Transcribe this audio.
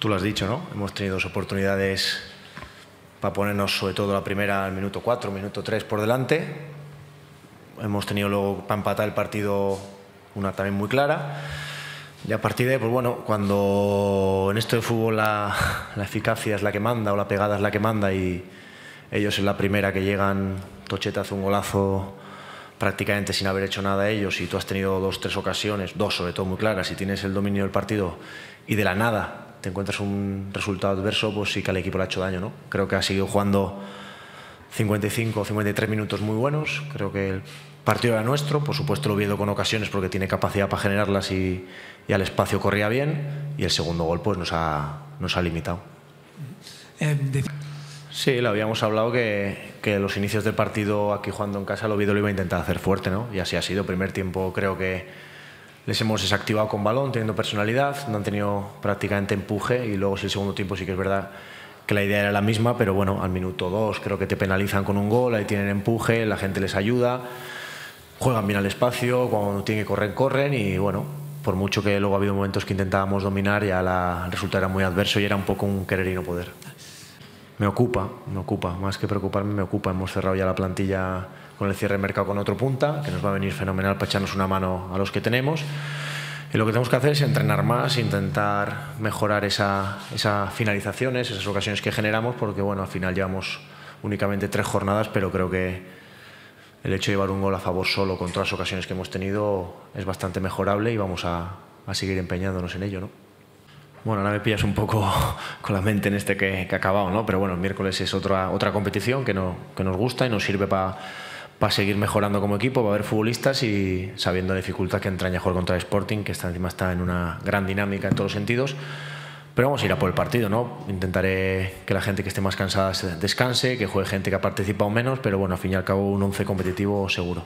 Tú lo has dicho, ¿no? Hemos tenido dos oportunidades para ponernos, sobre todo la primera al minuto 4, minuto 3 por delante. Hemos tenido luego para empatar el partido una también muy clara. Y a partir de, pues bueno, cuando en esto de fútbol la, eficacia es la que manda o la pegada es la que manda y ellos en la primera que llegan, Tocheta hace un golazo prácticamente sin haber hecho nada ellos y tú has tenido dos, tres ocasiones, dos sobre todo muy claras y tienes el dominio del partido y de la nada te encuentras un resultado adverso, pues sí que al equipo le ha hecho daño, ¿no? Creo que ha seguido jugando 55 o 53 minutos muy buenos, creo que el partido era nuestro, por supuesto lo viendo con ocasiones porque tiene capacidad para generarlas y, y al espacio corría bien y el segundo gol pues nos ha, nos ha limitado. Sí, lo habíamos hablado que, que, los inicios del partido aquí jugando en casa, el Oviedo lo iba a intentar hacer fuerte, ¿no? Y así ha sido. Primer tiempo creo que les hemos desactivado con balón, teniendo personalidad, no han tenido prácticamente empuje y luego si el segundo tiempo sí que es verdad que la idea era la misma, pero bueno, al minuto dos creo que te penalizan con un gol, ahí tienen empuje, la gente les ayuda, juegan bien al espacio, cuando tienen que correr, corren y bueno, por mucho que luego ha habido momentos que intentábamos dominar, ya la, el resultado era muy adverso y era un poco un querer y no poder. Me ocupa, me ocupa, más que preocuparme, me ocupa. Hemos cerrado ya la plantilla con el cierre de mercado con otro punta, que nos va a venir fenomenal para echarnos una mano a los que tenemos. Y lo que tenemos que hacer es entrenar más, intentar mejorar esa, esas finalizaciones, esas ocasiones que generamos, porque bueno, al final llevamos únicamente tres jornadas, pero creo que el hecho de llevar un gol a favor solo con todas las ocasiones que hemos tenido es bastante mejorable y vamos a, a seguir empeñándonos en ello, ¿no? Bueno, ahora me pillas un poco con la mente en este que, que ha acabado, ¿no? Pero bueno, el miércoles es otra, otra competición que, no, que nos gusta y nos sirve para para seguir mejorando como equipo, para ver futbolistas y sabiendo la dificultad que entraña jugar contra el Sporting, que está, encima está en una gran dinámica en todos los sentidos. Pero vamos a ir a por el partido, ¿no? Intentaré que la gente que esté más cansada descanse, que juegue gente que ha participado menos, pero bueno, al fin y al cabo un once competitivo seguro.